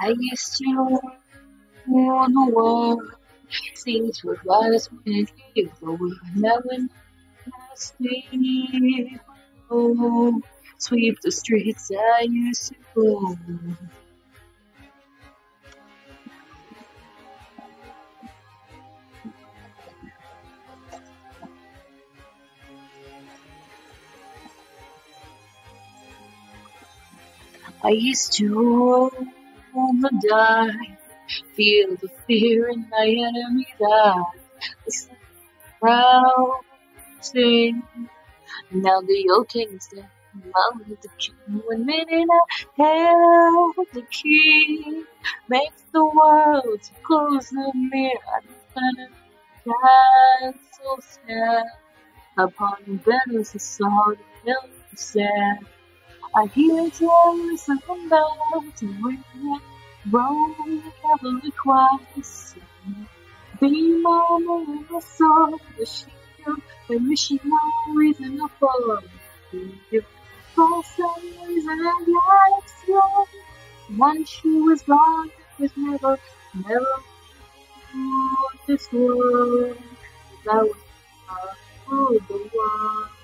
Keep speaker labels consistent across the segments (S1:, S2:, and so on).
S1: I used to rule the world. Things were as with you, but we never sweep. Oh, sweep the streets I used to go. I used to roll the die, feel the fear in my enemy's eyes. Proud sing. Now the old king is dead. Long live the king. One minute I held the key. Makes the world to close the mirror. I God so sad. Upon the bed was a the hill sad. I hear tales of the bells and ring roll heavily quiet. Be my name, my soul, the shield, and wishing no reason to follow you. For some reason I got slow. Once she was gone, it was never, never on this world. That was all the world.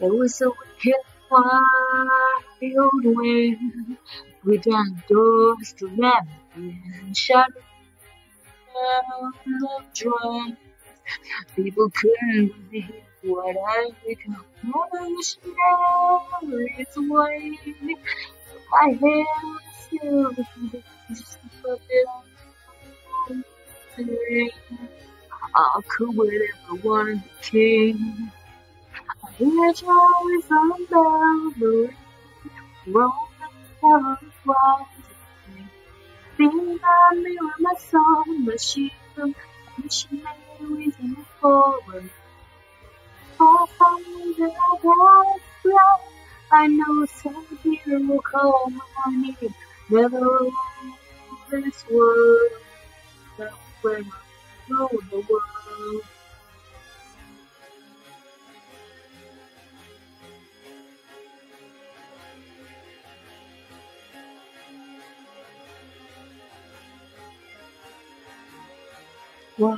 S1: It was a wicked wild wind with doors to let in shadow of dreams. People couldn't believe what I become. Missionaries waiting. My hair still just a the ring. I could whatever one king. Which always on Boundary, rolling heaven flies. Being a mirror, my soul, my shield, missionaries in the forward. For some reason I got fly. I know some hero will call my name. Never alone this world. That's when I rule the world. Vision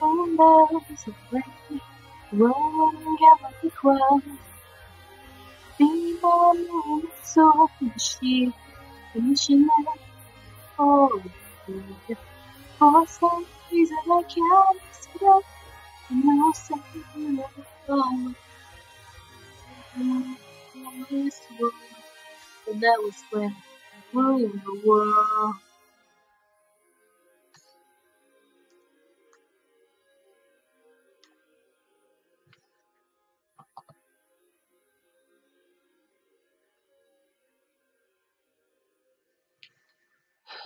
S1: and bells of rain, rolling clouds. Be my moon, so she, missionary, oh, for some reason I can't explain. No second of this world, and that was when I ruled the world.